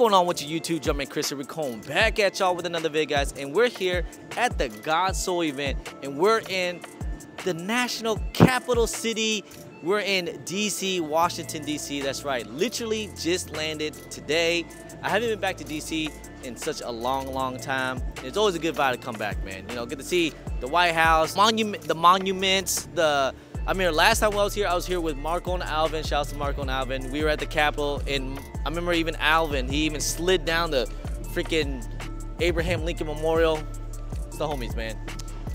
Going on with your YouTube? Jumperman Kris here, back at y'all with another video, guys. And we're here at the Got Sole event, and we're in the national capital city. We're in DC, Washington, DC. That's right. Literally just landed today. I haven't been back to DC in such a long, long time. It's always a good vibe to come back, man. You know, get to see the White House, monument, the monuments, the I mean, last time I was here, I was here with Marco and Alvin. Shout out to Marco and Alvin. We were at the Capitol, and I remember even Alvin, he even slid down the freaking Abraham Lincoln Memorial. It's the homies, man.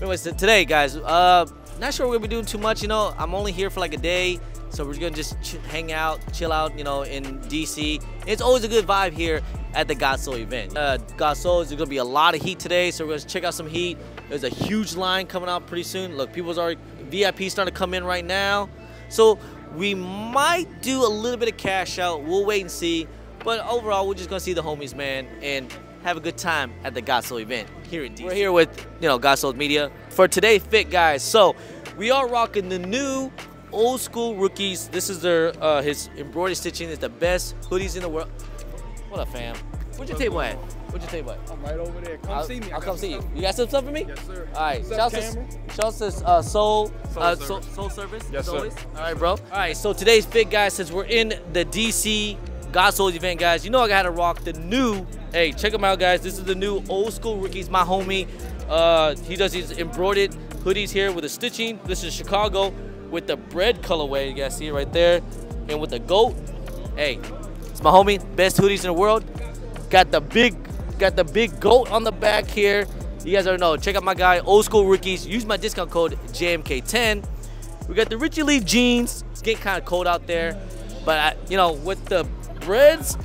Anyways, today, guys, uh, not sure we're gonna be doing too much. You know, I'm only here for like a day, so we're gonna just hang out, chill out, you know, in DC. It's always a good vibe here at the God event. Uh, is gonna be a lot of heat today, so we're gonna check out some heat. There's a huge line coming out pretty soon. Look, people's already VIP starting to come in right now. So we might do a little bit of cash out. We'll wait and see. But overall, we're just gonna see the homies, man, and have a good time at the God event here in DC. We're here with, you know, God Media for today fit guys. So we are rocking the new old school rookies. This is their uh, his embroidery stitching is the best hoodies in the world. What up, fam? Where's your table at? Where's your table at? I'm right over there. Come I'll, see me. I'll come see you. You got some stuff for me? Yes, sir. All right. Shout up, out to, to uh, Soul, Soul uh, Service. Soul, Soul Service. Yes, sir. All right, bro. All right. So today's fit, guys, since we're in the DC Got Soles event, guys, you know I gotta rock the new. Hey, check them out, guys. This is the new old school rookies. My homie, uh, he does these embroidered hoodies here with the stitching. This is Chicago with the bred colorway. You guys see it right there, and with the goat. Hey, it's my homie. Best hoodies in the world. Got the big, got the big goat on the back here. You guys already know. Check out my guy, Old School Rookies. Use my discount code JMK10. We got the Richie Lee jeans. It's getting kind of cold out there, but I, you know, with the Breds,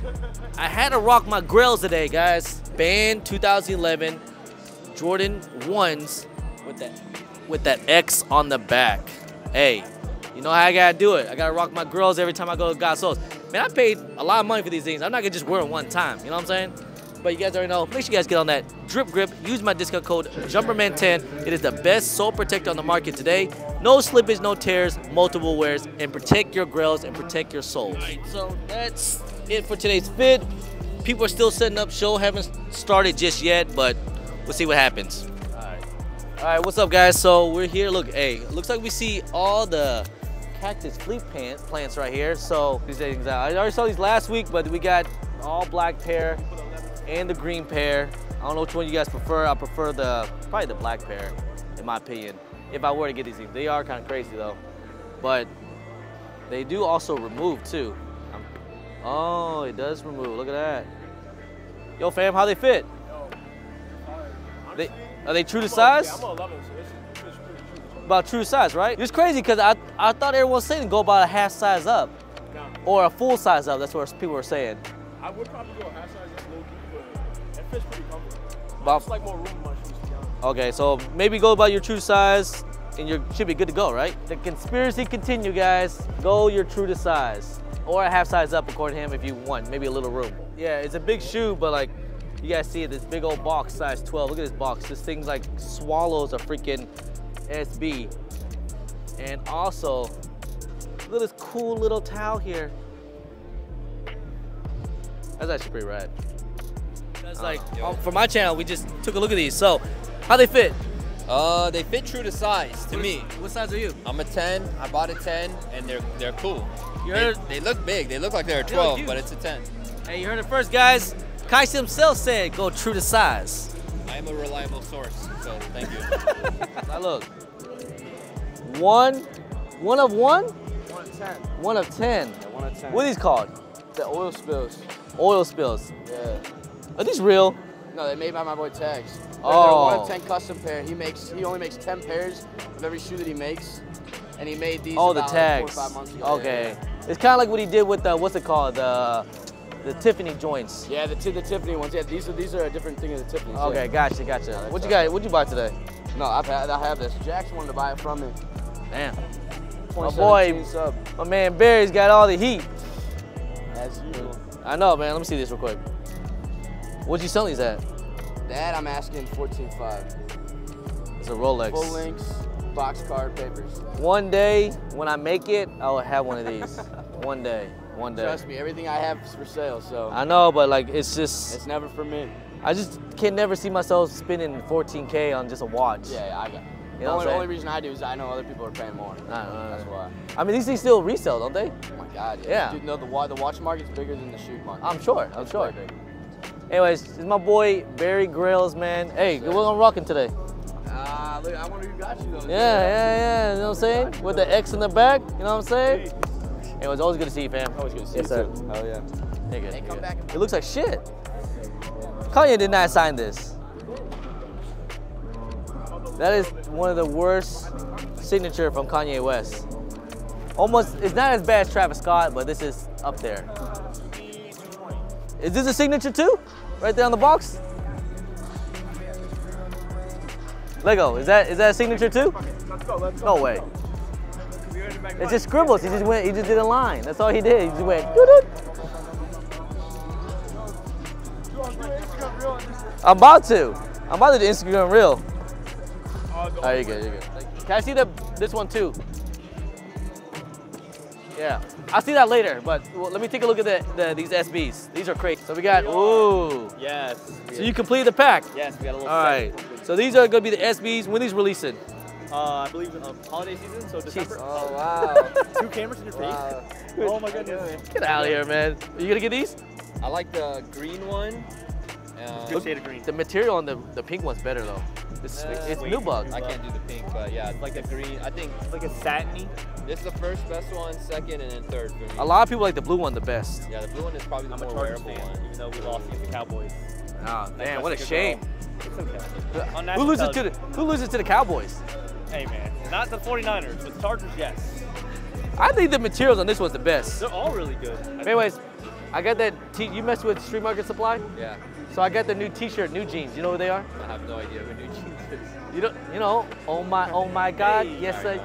I had to rock my grills today, guys. Banned 2011 Jordan ones with that with that X on the back. Hey, you know how I gotta do it. I gotta rock my grills every time I go to Got Soles. Man, I paid a lot of money for these things. I'm not gonna just wear them one time. You know what I'm saying? But you guys already know. Make sure you guys get on that Dripp Gripp. Use my discount code Jumperman10. It is the best sole protector on the market today. No slippage, no tears, multiple wears, and protect your grills and protect your soles. So that's it for today's fit. People are still setting up. Show haven't started just yet, but we'll see what happens. All right. All right, what's up, guys? So we're here. Look, hey, looks like we see all the cactus fleet plant, plants right here. So these things out. I already saw these last week, but we got all black pair and the green pair. I don't know which one you guys prefer. I prefer the probably the black pair, in my opinion. If I were to get these they are kind of crazy though, but they do also remove too. I'm- oh, it does remove. Look at that. Yo, fam, how they fit? They, are they true to size? Yeah, I'm 11, so this is, this is true. About true size, right? It's crazy because I, I thought everyone was saying go about a half size up or a full size up. That's what people were saying. I would probably go half size just fits pretty comfortable. About- It's like more room in my shoes, to be honest. Okay, so maybe go about your true size and you should be good to go, right? The conspiracy continue, guys. Go your true to size or a half size up according to him if you want, maybe a little room. Yeah, it's a big shoe, but like you guys see it, this big old box, size 12. Look at this box. This thing's like swallows a freaking SB. And also, look at this cool little towel here. That's actually pretty rad. That's like, um, for my channel, we just took a look at these. So, how they fit? Uh, they fit true to size to me. What size are you? I'm a 10. I bought a 10, and they're they're cool. You They, heard, they look big. They look like they're a 12, huge. but it's a 10. hey, you heard it first, guys. Kaisi himself said go true to size. I am a reliable source, so thank you. Now look, one, one of one, One of 10. one of ten. Yeah, one of 10. What are these called? The oil spills. Oil spills. Yeah. Are these real? No, they made by my boy Tags. They're- Oh. They're a one of ten custom pair. He makes he only makes ten pairs of every shoe that he makes, and he made these. Oh, the like, tags. Four or five months ago. Okay. It's kind of like what he did with the what's it called the the Tiffany joints. Yeah, the, the Tiffany ones. Yeah, these are these are a different thing than the Tiffany's. yeah. Okay, gotcha, gotcha. that's What you got? What you buy today? No, I've had I have this. Jackson wanted to buy it from me. Damn. My boy, my man Barry's got all the heat. As usual. I know, man. Let me see this real quick. What you selling these at? That I'm asking 14.5. It's a Rolex. Full links, box card papers. One day when I make it, I will have one of these. one day. one day. Trust me, everything I have is for sale, so I know, but like it's just it's never for me. I just can never see myself spending 14k on just a watch. Yeah, yeah I got. You the know what only, reason I do is I know other people are paying more. uh, That's why. I mean, these things still resell, don't they? Oh my God. Yeah. Yeah. Dude, no, the the watch market's bigger than the shoe market. I'm sure. I'm sure. bigger. Anyways, it's my boy Barry Grills, man. Hey, Sir. what I'm rocking today? Ah, look, I wonder who got you though. Yeah, yeah, yeah. You know what I'm saying? With the X in the back. You know what I'm saying? Anyways, always good to see you, fam. Always good to see yes, you, sir. too. Hell yeah. Hey, good. Hey, come good. back It looks like shit. Kanye did not sign this. That is one of the worst signature from Kanye West. Almost, it's not as bad as Travis Scott, but this is up there. Is this a signature too? Right there on the box? Lego, is that is that a signature too? Let's go, let's go. No way. We already back It's just scribbles. He just went. He just did a line. That's all he did. He just went. doo-doo. I'm about to. I'm about to do Instagram real. Oh, the- Oh, you're good. You're good. Can I see the this one too? Yeah, I'll see that later. But well, let me take a look at the, the these SBs. These are crazy. So we got ooh. Yes. So you completed the pack. Yes, we got a little. All right. So these are gonna be the SBs. When these releasing? Uh, I believe uh, holiday season, so December. Oh wow. Two cameras in your face. wow. Oh my goodness. Get out of here, man. Are you gonna get these? I like the green one. Uh, Good shade of green. The material on the the pink one's better though. This, Uh, it's nubuck. I can't do the pink, but yeah, it's like a green. I think It's like a satiny. This is the first best one, second, and then third for me. A lot of people like the blue one the best. Yeah, the blue one is probably the I'm more Chargers wearable fan, one. even though we lost against the Cowboys. Oh, damn, Like what a shame. It's okay. On Who loses to the. Who loses to the Cowboys? Hey man, not the 49ers, but the Chargers, yes. I think the materials on this one's the best. They're all really good. Anyways, I got that. T- you messed with Street Market Supply, Yeah, so I got the new T-shirt, new jeans. You know who they are? I have no idea who New Jeans is. You don't. You know? Oh my, oh my God. Hey. yes, I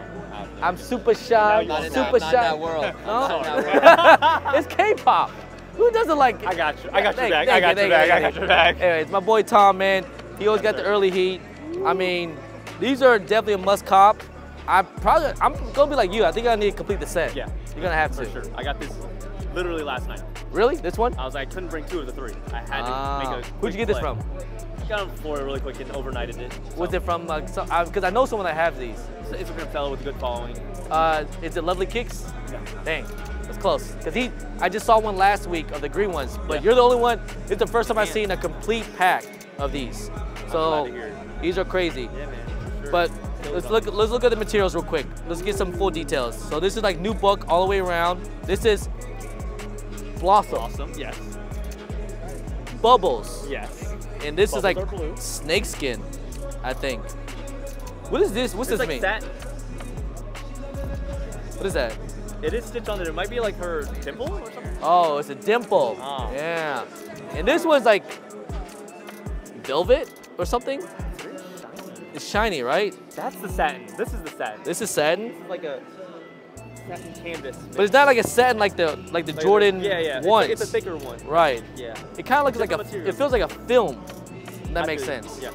I. know. I have no I'm super shy. Not super that, shy. in that world. No? Not in that world. it's K-pop. Who doesn't like? I got you. I got your back. I you, got your back. I got your back. Anyways, my boy Tom, man, he always got the early heat. I mean, these are definitely a must cop. I probably, I'm gonna be like you. I think I need to complete the set. Yeah. You're gonna have For to. sure. I got this literally last night. Really? This one? I was like, I couldn't bring two of the three. I had to Ah. make a. Who'd you get this from? Got them for really quick and overnighted it. Was it from? Because uh, because I know someone that has these. It's an Instagram fellow with a good following. Uh, is it Lovely Kicks? Yeah. Dang, that's close. Cause he, I just saw one last week of the green ones, but Yeah. you're the only one. It's the first time I've seen a complete pack of these. So it. these are crazy. Yeah, man. sure. But let's look let's look at the materials real quick. Let's get some full details. So this is like nubuck all the way around. This is Blossom, Awesome. Yes. Bubbles, Yes. And this is like Bubbles snakeskin, I think. What is this? What's it's this like mean? satin. What is that? It is stitched on there. It might be like her dimple or something. Oh, it's a dimple. Oh. Yeah. And this one's like velvet or something. It's shiny. Right? That's the satin. This is the satin. This is satin, is like a satin canvas. but it's not like a satin like the like the Like Jordan Yeah, yeah. It's, ones. like, it's a thicker one. Right. Yeah. It kind of looks like a. Different material. It feels like a film. That I makes feel sense. Yeah.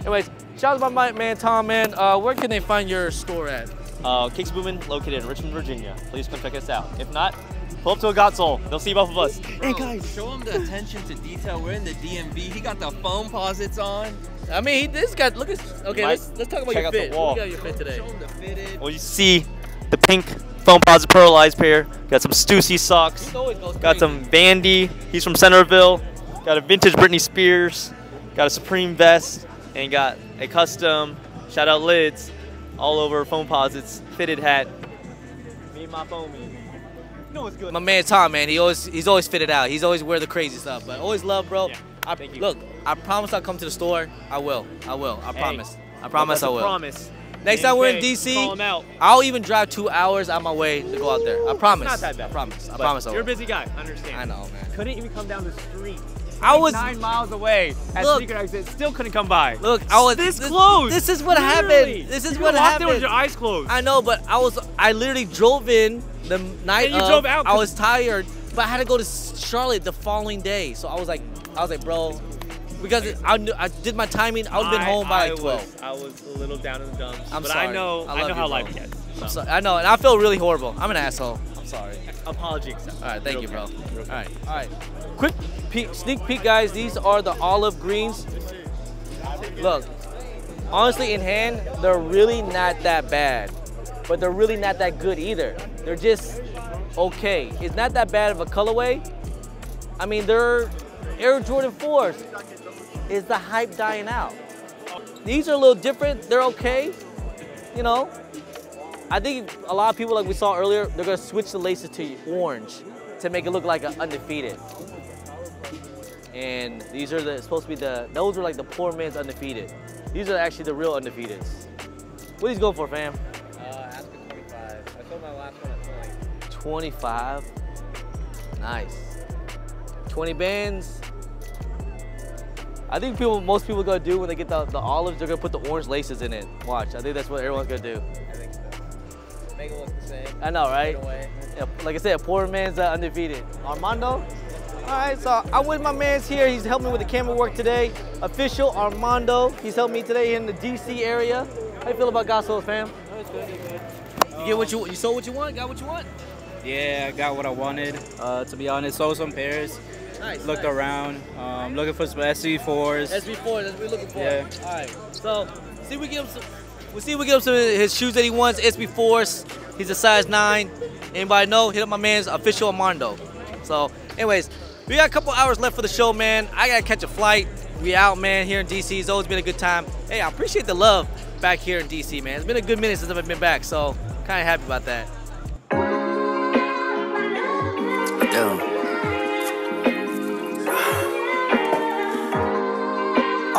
Anyways, shout out to my man Tom. Man, uh, where can they find your store at? Uh, Kicks Boomin, located in Richmond, Virginia. Please come check us out. If not, pull up to a Got Sole. They'll see both of us. Bro, hey guys, show him the attention to detail. We're in the DMV. He got the Foamposites on. I mean, he, this guy. Look at. Okay, let's let's talk about check your out the fit. wall. Look at your fit today. Show him the fitted. Well, you see the pink Foamposite pearlized pair. Got some Stussy socks. He always goes Got some Vandy. He's from Centerville. Got a vintage Britney Spears. Got a Supreme vest. And got a custom, shout out lids, all over Foamposites, fitted hat. Me and my foamy. Know what's good. My man Tom, man, he always he's always fitted out. He's always wear the crazy stuff. But always love, bro. Yeah, I. Look, I promise I'll come to the store. I will. I will. I Hey, promise. I promise That's I will. promise. Next time we're in DC, Call him out. I'll even drive two hours out my way to go out there. I promise. Not that bad. I promise. I But promise You're a busy guy. I understand. I know, man. Couldn't even come down the street. I was nine miles away at Look. sneaker exit. Still couldn't come by. look. I was this, close. This is what Literally. happened. This is You what happened. there with your eyes closed. I know, but I was I literally drove in the night Yeah, you drove out I was tired, but I had to go to Charlotte the following day. So I was like, I was like, bro, because I knew I did my timing. I would have been home by like 12. Was, I was a little down in the dumps. I'm but sorry. I know, I I, know you, how bro. life gets. I'm so. so- I know, and I feel really horrible. I'm an asshole. I'm sorry. Apology accepted. All right, thank you, bro. All right, all right. Quick peek, sneak peek, guys. These are the olive greens. Look, honestly, in hand, they're really not that bad, but they're really not that good either. They're just okay. It's not that bad of a colorway. I mean, they're Air Jordan 4s. Is the hype dying out? These are a little different. They're okay, you know. I think a lot of people, like we saw earlier, they're gonna switch the laces to orange to make it look like an undefeated. And these are the supposed to be the those are like the poor man's undefeated. These are actually the real undefeateds. What are these going for, fam? Uh, ask for 25. I sold my last one at 20. 25. Nice. 20 bands. I think people, most people gonna do when they get the, the olives, they're gonna put the orange laces in it. Watch, I think that's what everyone's gonna do. I think so. Make it look the same. I know, right? Right. Yeah, like I said, a poor man's uh, undefeated. Armando. All right, so I'm with my man's here. He's helping me with the camera work today. Official Armando. He's helping me today in the DC area. How you feel about Gospel fam? You get what you you sold what you want, got what you want. Yeah, I got what I wanted. Uh, to be honest, sold some pairs. Nice. Looked nice. around, um, looking for some SC4s. SB4, that's what we're looking for. Yeah. All right. So, see if we get him some. We'll see if we get him some of his shoes that he wants. SB4s. He's a size nine. Anybody know? Hit up my man's official Armando. So, anyways, we got a couple hours left for the show, man. I gotta catch a flight. We out, man. Here in DC, it's always been a good time. Hey, I appreciate the love back here in DC, man. It's been a good minute since I've been back, so kind of happy about that. Yeah.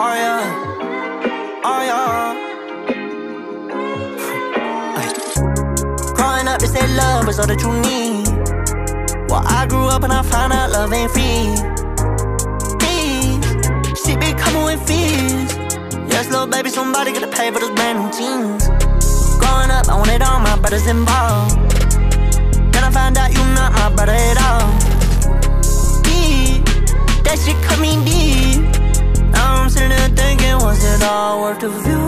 Oh yeah, oh yeah. Growing up, they say love is all that you need. Well, I grew up and I found out love ain't free. Please, shit be coming with fees. Yes, little baby, somebody gotta pay for those brand new jeans. Growing up, I wanted all my brothers involved. Then I found out you not my brother at all. Deep, that shit cut me deep. Sitting there thinking, was it all worth the view?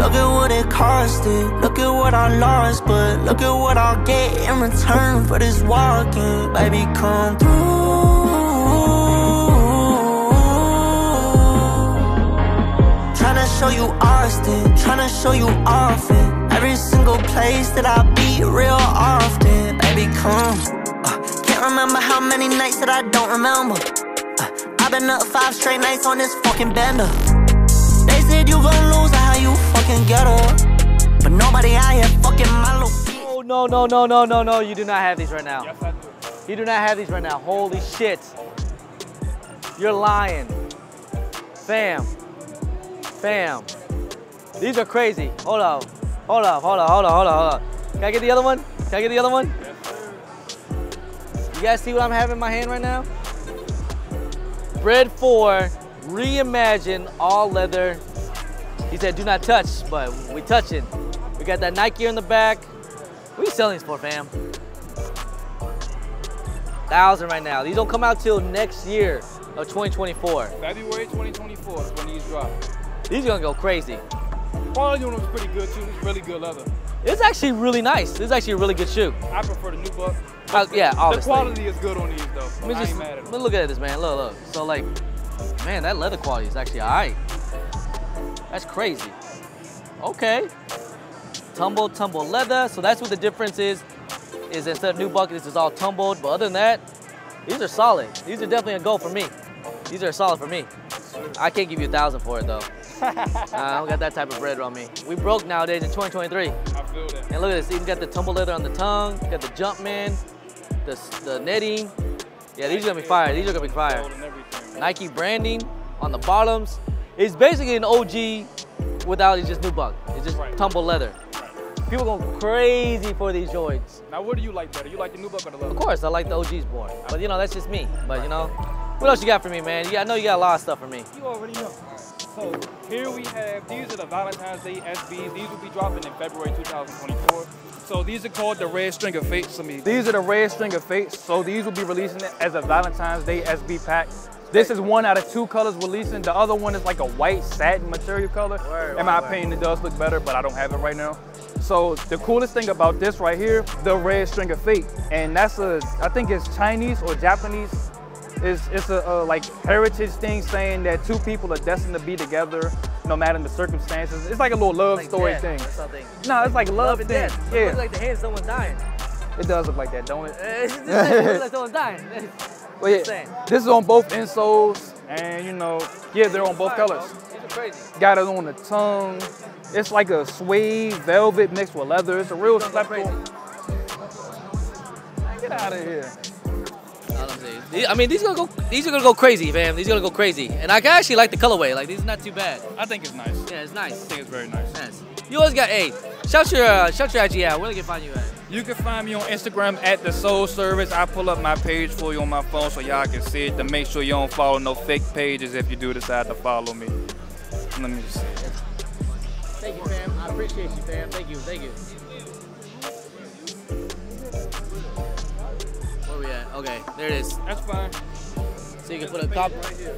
Look at what it costed, look at what I lost, but look at what I'll get in return for this walking. Baby, come through. Tryna show you Austin, tryna show you often. Every single place that I be real often. Baby, come. Can't remember how many nights that I don't remember. Uh, I've been up five straight nights on this fucking bender. They said you gon' lose how you fucking get up. But nobody out here fucking my little bitch. Oh, no, no, no, no, no, no. You do not have these right now. Yes, I do. You do not have these right now. Holy shit. You're lying. Fam. Fam. These are crazy. Hold up. Hold up, hold up, hold up, hold up, hold up. Can I get the other one? Can I get the other one? You guys see what I'm having in my hand right now? Bred 4, reimagined, all leather. He said do not touch, but we touching. We got that Nike in the back. What are you selling these for, fam? Thousand right now. These don't come out till next year of 2024. February 2024 is when these drop. These gonna go crazy. Quality on them is pretty good too. It's really good leather. It's actually really nice. This is actually a really good shoe. I prefer the nubuck. Uh, yeah, The obviously. quality is good on these though. Let me I just ain't mad at let me look at this, man. Look, look. So like, man, that leather quality is actually alright. That's crazy. Okay. Tumble, tumble leather. So that's what the difference is. Is instead of new bucket, this is all tumbled. But other than that, these are solid. These are definitely a goal for me. These are solid for me. I can't give you a thousand for it though. I don't got that type of bread on me. We broke nowadays in 2023. I feel that. And look at this, even got the tumble leather on the tongue, got the Jumpman, the, the netting. Yeah, these are gonna be fire. These are gonna be fire. Gold and everything. Nike branding on the bottoms. It's basically an OG without it's just nubuck. It's just Right. tumble leather. People go crazy for these joints. Now, what do you like better? You like the nubuck or the leather? Of course, I like the OGs more. But you know, that's just me. But you know, what else you got for me, man? You, I know you got a lot of stuff for me. You already know. So here we have these are the Valentine's Day SBs. These will be dropping in February 2024. So these are called the Red String of Fates. I mean, these are the Red String of Fates. So these will be releasing it as a Valentine's Day SB pack. This is one out of two colors releasing. The other one is like a white satin material color. Word, In my word, opinion, it does look better, but I don't have it right now. So the coolest thing about this right here, the Red String of Fate, and that's a, I think it's Chinese or Japanese. It's, it's a, a like heritage thing saying that two people are destined to be together no matter the circumstances. It's like a little love story thing. Something. No, it's like love, Love and thing. death. Yeah, It Looks like the hand of someone's dying. it does look like that, don't it? It looks like someone's dying. But yeah, this is on both insoles, and you know, yeah, they're on both colors. Got it on the tongue. It's like a suede velvet mixed with leather. It's a real slap. Get out of here. I mean, these are gonna go. These are gonna go crazy, fam. These are gonna go crazy, and I actually like the colorway. Like these are not too bad. I think it's nice. Yeah, it's nice. I think it's very nice. Nice. You always got a. Shout your uh, shout your IG out. Where they can find you at? You can find me on Instagram at the Soul Service. I pull up my page for you on my phone so y'all can see it. To make sure you don't follow no fake pages if you do decide to follow me. Let me just see. Thank you, fam. I appreciate you, fam. Thank you. Thank you. Okay, there it is. That's fine. So you can put a cop.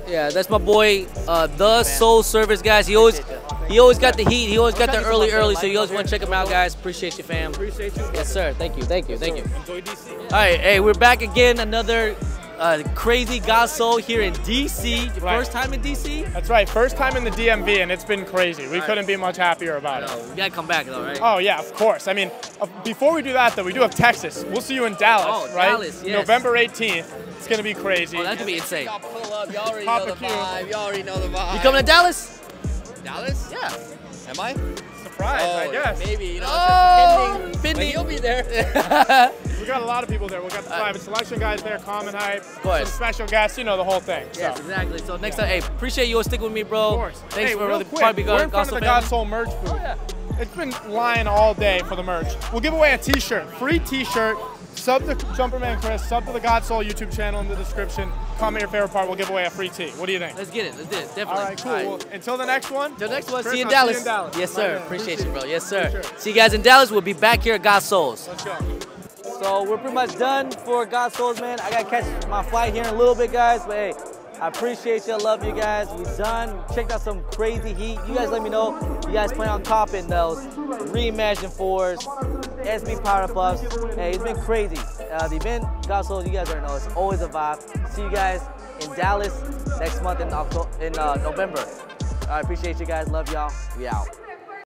Yeah, that's my boy, uh, the Soul Service, guys. He always, he always got the heat. He always got the early, early. So you always want to check him out, guys. Appreciate you, fam. Appreciate you. Yes, sir. Thank you. Thank you. Thank you. Enjoy DC. All right, hey, we're back again. Another uh, crazy Got Sole here in DC. Right. first time in DC? That's right. First time in the DMV, and it's been crazy. We couldn't be much happier about it. No, we gotta come back though, right? Oh yeah, of course. I mean, uh, before we do that though, we do have Texas. We'll see you in Dallas, Oh, right? Dallas, yes. November 18th. It's gonna be crazy. Oh, that could be insane. Y'all pull up. Y'all already Papa know the vibe. Y'all already know the vibe. You coming to Dallas? Dallas? Yeah. Am I? Surprise, I Oh, guess. Maybe. You know, Oh, it's pending. pending. But you'll be there. We got a lot of people there. We got the Uh, private selection guys there, Common Hype, some special guests. You know the whole thing. So. Yes, exactly. So next time, hey, appreciate you all sticking with me, bro. Of course. Thanks hey, for real the quick, we're in front of the. Got Sole merch booth. Oh, yeah. It's been lying all day for the merch. We'll give away a T-shirt, free T-shirt. Sub to Jumperman Kris, sub to the Got Sole YouTube channel in the description. Comment your favorite part. We'll give away a free tee. What do you think? Let's get it. Let's do it. Definitely. All right, cool. Well, until the next one. Till next one. Kris, see you in Dallas. See you in Dallas. Yes, sir. man. Appreciate you, bro. Yes, sir. Sure. See you guys in Dallas. We'll be back here at Got Soles. Let's go. So we're pretty much done for Got Soles, man. I gotta catch my flight here in a little bit, guys. But hey, I appreciate you. I love you guys. We done. Checked out some crazy heat. You guys let me know. You guys plan on copping those reimagined fours, SB Power Puffs. Hey, it's been crazy. Uh, the event, Got Soles, you guys already know, it's always a vibe. See you guys in Dallas next month in October, in uh, November. I appreciate you guys. Love y'all. We out.